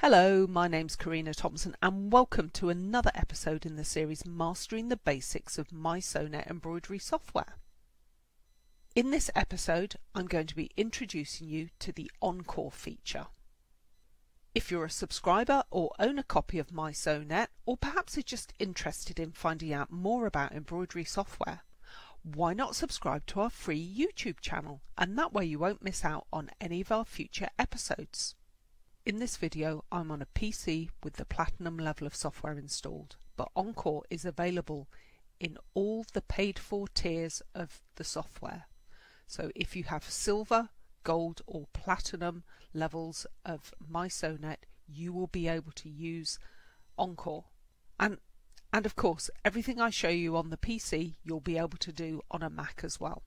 Hello, my name's Karina Thompson and welcome to another episode in the series Mastering the Basics of MySewNet embroidery software. In this episode I'm going to be introducing you to the Encore feature. If you're a subscriber or own a copy of MySewNet or perhaps are just interested in finding out more about embroidery software, why not subscribe to our free YouTube channel and that way you won't miss out on any of our future episodes. In this video I'm on a PC with the platinum level of software installed, but Encore is available in all the paid for tiers of the software. So if you have silver, gold or platinum levels of MySewNet, you will be able to use Encore. And and of course, everything I show you on the PC, you'll be able to do on a Mac as well.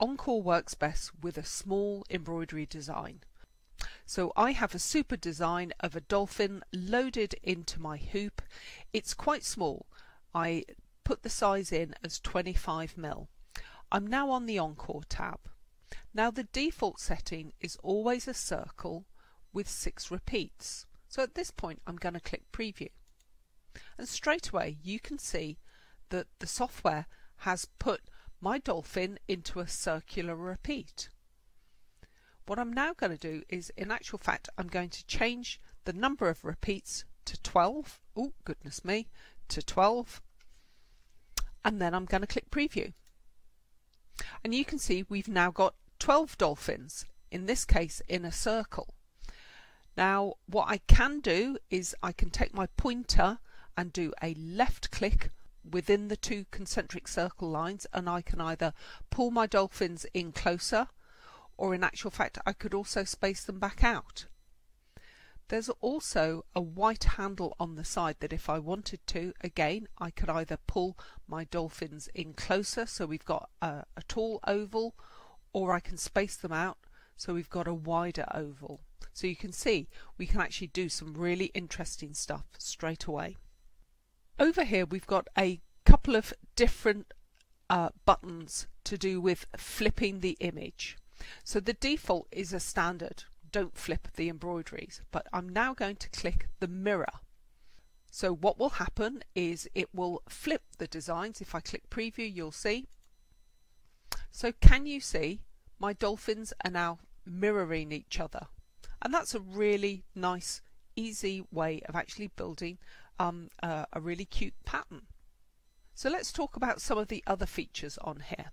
Encore works best with a small embroidery design. So I have a super design of a dolphin loaded into my hoop. It's quite small. I put the size in as 25 mil. I'm now on the Encore tab. Now the default setting is always a circle with six repeats. So at this point I'm going to click preview. And straight away you can see that the software has put my dolphin into a circular repeat. What I'm now going to do is, in actual fact, I'm going to change the number of repeats to 12. Oh, goodness me, to 12. And then I'm going to click preview. And you can see we've now got 12 dolphins, in this case in a circle. Now, what I can do is I can take my pointer and do a left click within the two concentric circle lines and I can either pull my dolphins in closer or in actual fact I could also space them back out. There's also a white handle on the side that if I wanted to, again, I could either pull my dolphins in closer so we've got a, a tall oval or I can space them out so we've got a wider oval. So you can see we can actually do some really interesting stuff straight away. Over here we've got a couple of different uh, buttons to do with flipping the image. So the default is a standard, don't flip the embroideries, but I'm now going to click the mirror. So what will happen is it will flip the designs. If I click preview, you'll see. So can you see my dolphins are now mirroring each other? And that's a really nice, easy way of actually building um, uh, a really cute pattern. So let's talk about some of the other features on here.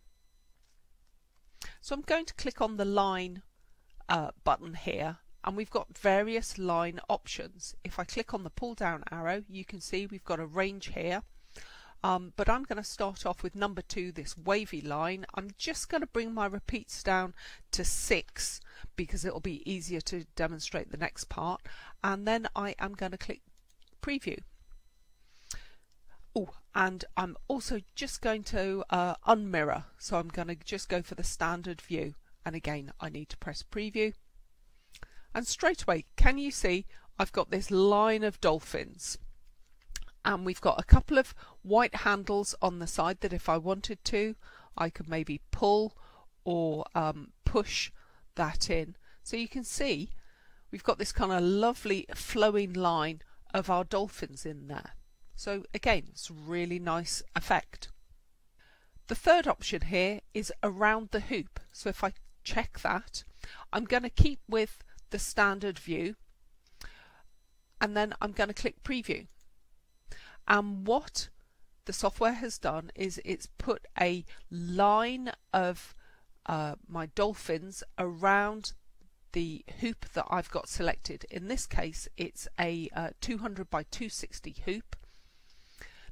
So I'm going to click on the line uh, button here and we've got various line options. If I click on the pull down arrow you can see we've got a range here um, but I'm going to start off with number two this wavy line. I'm just going to bring my repeats down to six because it'll be easier to demonstrate the next part and then I am going to click preview. Oh, and I'm also just going to uh, unmirror. So I'm going to just go for the standard view. And again, I need to press preview. And straight away, can you see I've got this line of dolphins. And we've got a couple of white handles on the side that if I wanted to, I could maybe pull or um, push that in. So you can see we've got this kind of lovely flowing line of our dolphins in there. So again, it's a really nice effect. The third option here is around the hoop. So if I check that, I'm going to keep with the standard view and then I'm going to click preview. And what the software has done is it's put a line of uh, my dolphins around the hoop that I've got selected. In this case, it's a uh, 200 by 260 hoop.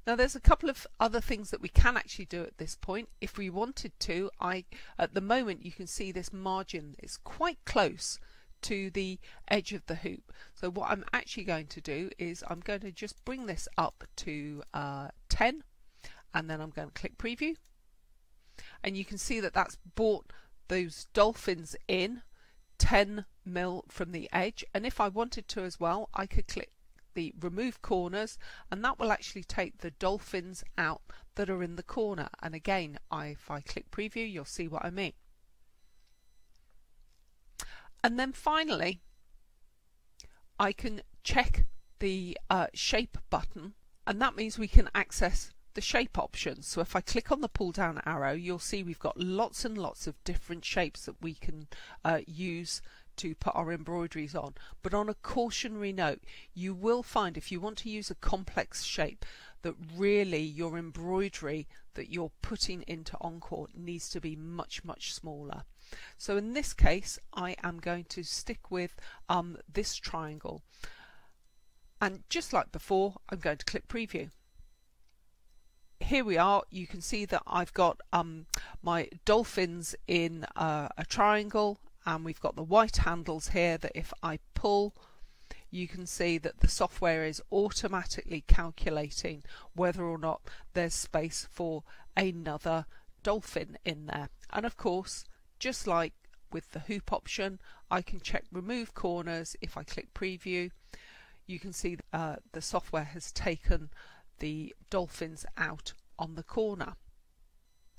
Now there's a couple of other things that we can actually do at this point. If we wanted to, I at the moment you can see this margin is quite close to the edge of the hoop. So what I'm actually going to do is I'm going to just bring this up to uh, 10 and then I'm going to click preview and you can see that that's brought those dolphins in 10 mil from the edge and if I wanted to as well I could click the remove corners and that will actually take the dolphins out that are in the corner and again I, if I click preview you'll see what I mean. And then finally I can check the uh, shape button and that means we can access the shape options. So if I click on the pull down arrow, you'll see we've got lots and lots of different shapes that we can uh, use to put our embroideries on. But on a cautionary note, you will find if you want to use a complex shape that really your embroidery that you're putting into Encore needs to be much, much smaller. So in this case, I am going to stick with um, this triangle. And just like before, I'm going to click preview here we are you can see that I've got um, my dolphins in uh, a triangle and we've got the white handles here that if I pull you can see that the software is automatically calculating whether or not there's space for another dolphin in there and of course just like with the hoop option I can check remove corners if I click preview you can see uh, the software has taken the dolphins out on the corner.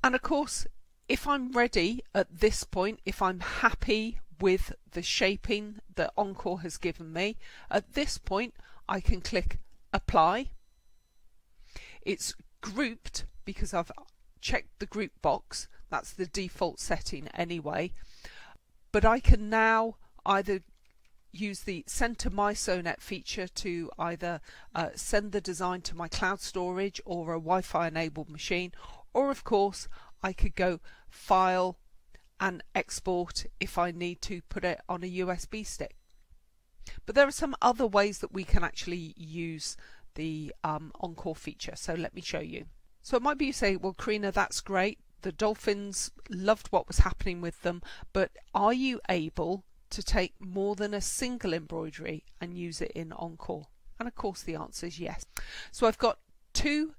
And of course, if I'm ready at this point, if I'm happy with the shaping that Encore has given me, at this point I can click apply. It's grouped because I've checked the group box, that's the default setting anyway, but I can now either use the send to MySewNet feature to either uh, send the design to my cloud storage or a Wi-Fi enabled machine or of course I could go file and export if I need to put it on a USB stick. But there are some other ways that we can actually use the um, Encore feature so let me show you. So it might be you say well Karina that's great the dolphins loved what was happening with them but are you able to take more than a single embroidery and use it in Encore? And of course the answer is yes. So I've got two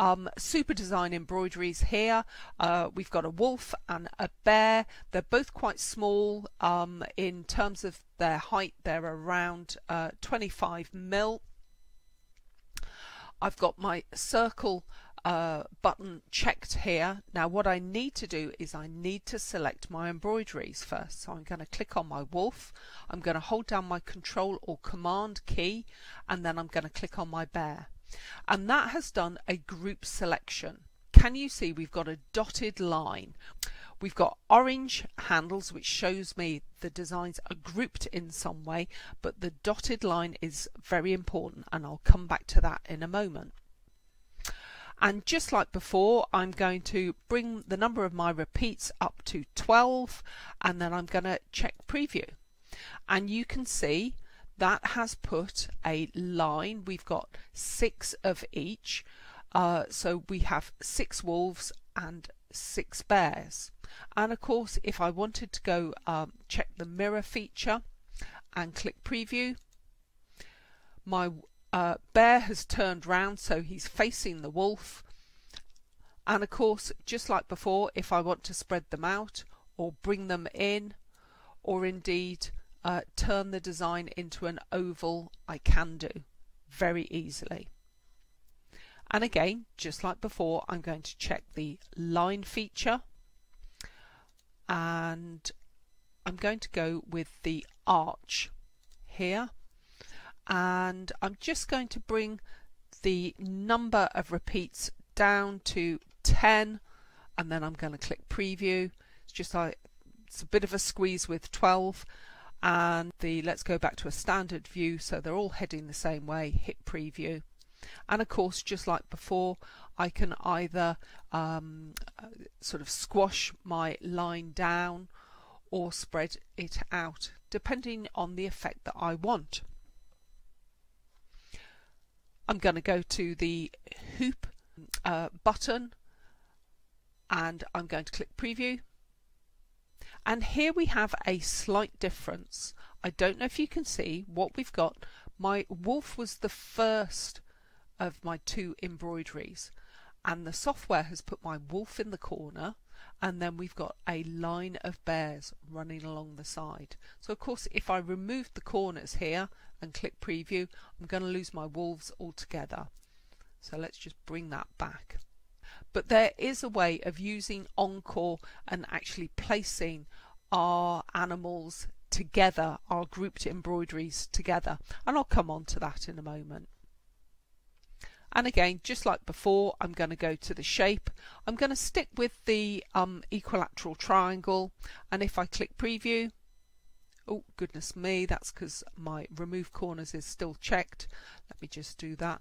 um, super design embroideries here. Uh, we've got a wolf and a bear. They're both quite small um, in terms of their height. They're around uh, 25 mil. I've got my circle uh, button checked here. Now what I need to do is I need to select my embroideries first. So I'm going to click on my wolf. I'm going to hold down my control or command key and then I'm going to click on my bear. And that has done a group selection. Can you see we've got a dotted line? We've got orange handles which shows me the designs are grouped in some way but the dotted line is very important and I'll come back to that in a moment. And just like before, I'm going to bring the number of my repeats up to 12 and then I'm going to check preview. And you can see that has put a line. We've got six of each. Uh, so we have six wolves and six bears. And of course, if I wanted to go um, check the mirror feature and click preview, my uh, bear has turned round so he's facing the wolf and of course just like before if I want to spread them out or bring them in or indeed uh, turn the design into an oval I can do. Very easily. And again just like before I'm going to check the line feature. And I'm going to go with the arch here. And I'm just going to bring the number of repeats down to 10 and then I'm going to click preview. It's just like it's a bit of a squeeze with 12 and the let's go back to a standard view so they're all heading the same way hit preview and of course just like before I can either um, sort of squash my line down or spread it out depending on the effect that I want. I'm going to go to the hoop uh, button and I'm going to click preview and here we have a slight difference. I don't know if you can see what we've got. My wolf was the first of my two embroideries and the software has put my wolf in the corner and then we've got a line of bears running along the side. So of course if I remove the corners here and click preview I'm going to lose my wolves altogether. So let's just bring that back. But there is a way of using Encore and actually placing our animals together, our grouped embroideries together. And I'll come on to that in a moment. And again, just like before, I'm going to go to the shape. I'm going to stick with the um, equilateral triangle. And if I click preview, oh goodness me, that's because my remove corners is still checked. Let me just do that.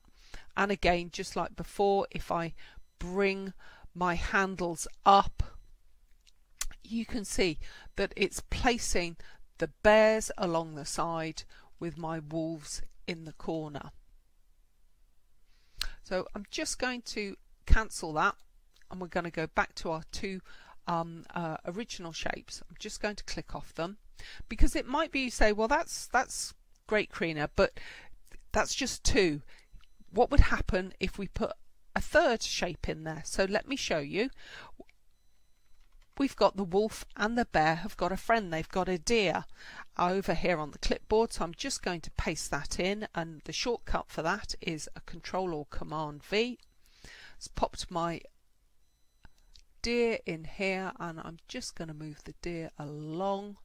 And again, just like before, if I bring my handles up, you can see that it's placing the bears along the side with my wolves in the corner. So I'm just going to cancel that and we're going to go back to our two um, uh, original shapes. I'm just going to click off them because it might be you say, well, that's that's great, Karina, but that's just two. What would happen if we put a third shape in there? So let me show you. We've got the wolf and the bear have got a friend. They've got a deer over here on the clipboard. So I'm just going to paste that in and the shortcut for that is a control or command V. It's popped my deer in here and I'm just going to move the deer along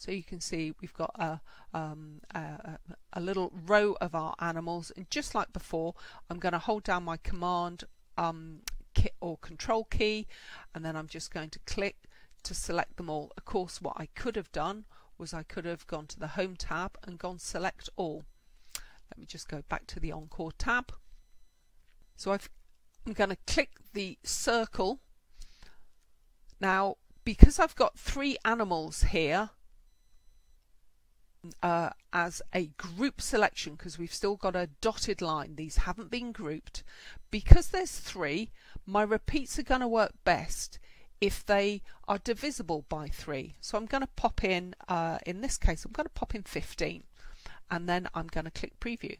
so you can see we've got a, um, a, a, little row of our animals and just like before I'm going to hold down my command um, or control key and then I'm just going to click to select them all. Of course what I could have done was I could have gone to the home tab and gone select all. Let me just go back to the encore tab. So I've, I'm going to click the circle. Now because I've got three animals here uh, as a group selection because we've still got a dotted line. These haven't been grouped. Because there's three, my repeats are going to work best if they are divisible by 3. So I'm going to pop in, uh, in this case, I'm going to pop in 15 and then I'm going to click preview.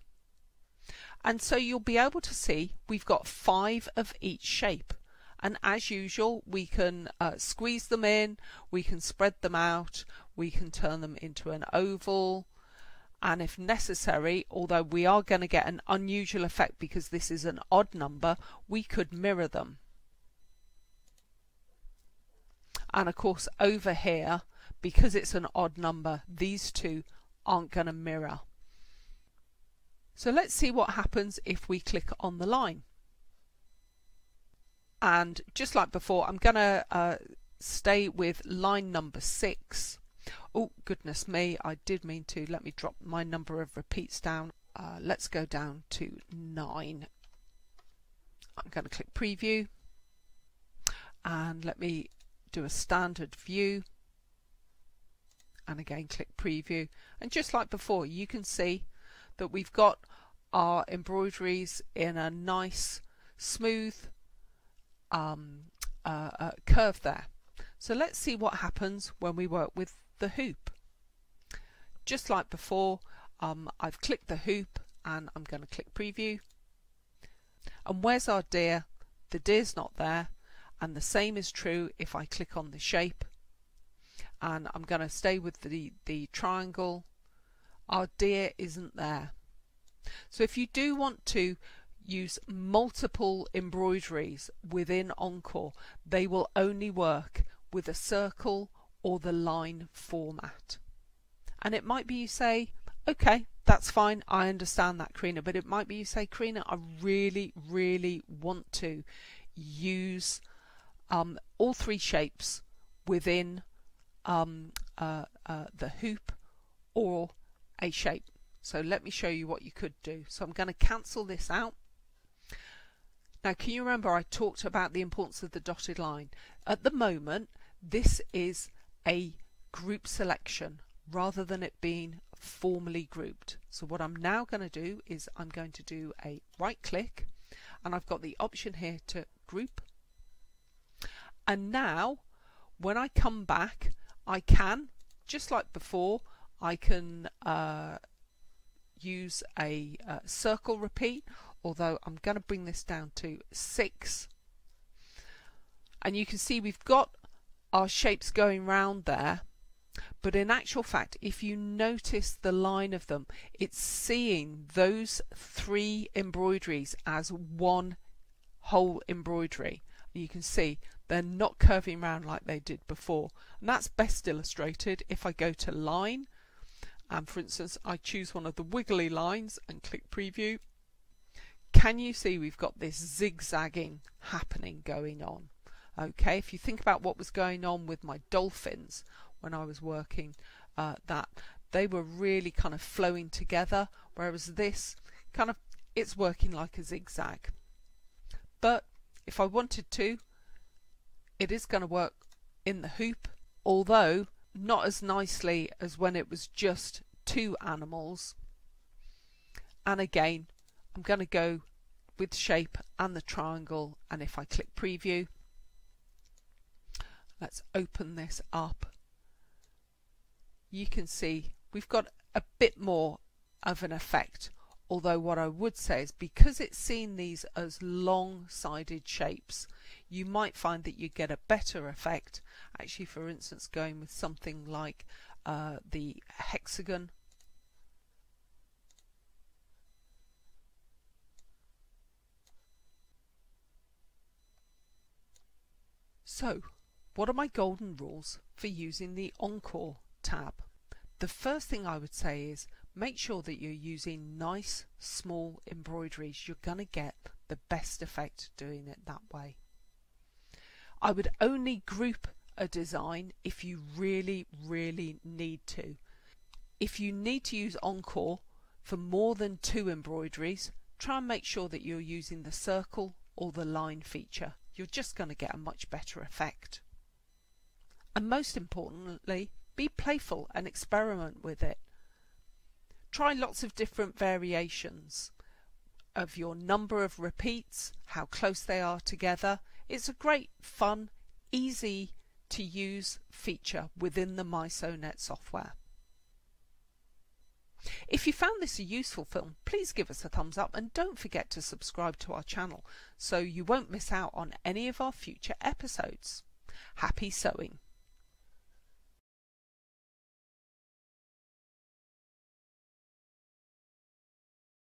And so you'll be able to see we've got five of each shape. And as usual, we can uh, squeeze them in, we can spread them out, we can turn them into an oval, and if necessary, although we are going to get an unusual effect because this is an odd number, we could mirror them. And of course over here, because it's an odd number, these two aren't going to mirror. So let's see what happens if we click on the line. And just like before, I'm going to uh, stay with line number six. Oh, goodness me, I did mean to. Let me drop my number of repeats down. Uh, let's go down to nine. I'm going to click preview and let me do a standard view and again click preview and just like before you can see that we've got our embroideries in a nice smooth um, uh, uh, curve there so let's see what happens when we work with the hoop. Just like before um, I've clicked the hoop and I'm going to click preview. And where's our deer? The deer's not there and the same is true if I click on the shape. And I'm going to stay with the, the triangle. Our deer isn't there. So if you do want to use multiple embroideries within Encore they will only work with a circle or the line format and it might be you say okay that's fine I understand that Karina but it might be you say Karina I really really want to use um, all three shapes within um, uh, uh, the hoop or a shape. So let me show you what you could do. So I'm going to cancel this out. Now can you remember I talked about the importance of the dotted line? At the moment this is a group selection rather than it being formally grouped. So what I'm now going to do is I'm going to do a right click and I've got the option here to group and now when I come back I can just like before I can uh, use a uh, circle repeat although I'm going to bring this down to 6 and you can see we've got our shapes going round there but in actual fact if you notice the line of them it's seeing those three embroideries as one whole embroidery you can see they're not curving round like they did before. And that's best illustrated if I go to line and for instance I choose one of the wiggly lines and click preview. Can you see we've got this zigzagging happening going on? Okay, if you think about what was going on with my dolphins when I was working uh, that, they were really kind of flowing together, whereas this kind of it's working like a zigzag. But if I wanted to, it is going to work in the hoop, although not as nicely as when it was just two animals. And again, I'm going to go with shape and the triangle and if I click preview, let's open this up. You can see we've got a bit more of an effect although what I would say is because it's seen these as long-sided shapes you might find that you get a better effect actually for instance going with something like uh, the hexagon So, what are my golden rules for using the Encore tab? The first thing I would say is make sure that you're using nice small embroideries. You're going to get the best effect doing it that way. I would only group a design if you really, really need to. If you need to use Encore for more than two embroideries, try and make sure that you're using the circle or the line feature. You're just going to get a much better effect. And most importantly, be playful and experiment with it. Try lots of different variations of your number of repeats, how close they are together. It's a great, fun, easy to use feature within the MySewNet software. If you found this a useful film, please give us a thumbs up and don't forget to subscribe to our channel so you won't miss out on any of our future episodes. Happy sewing!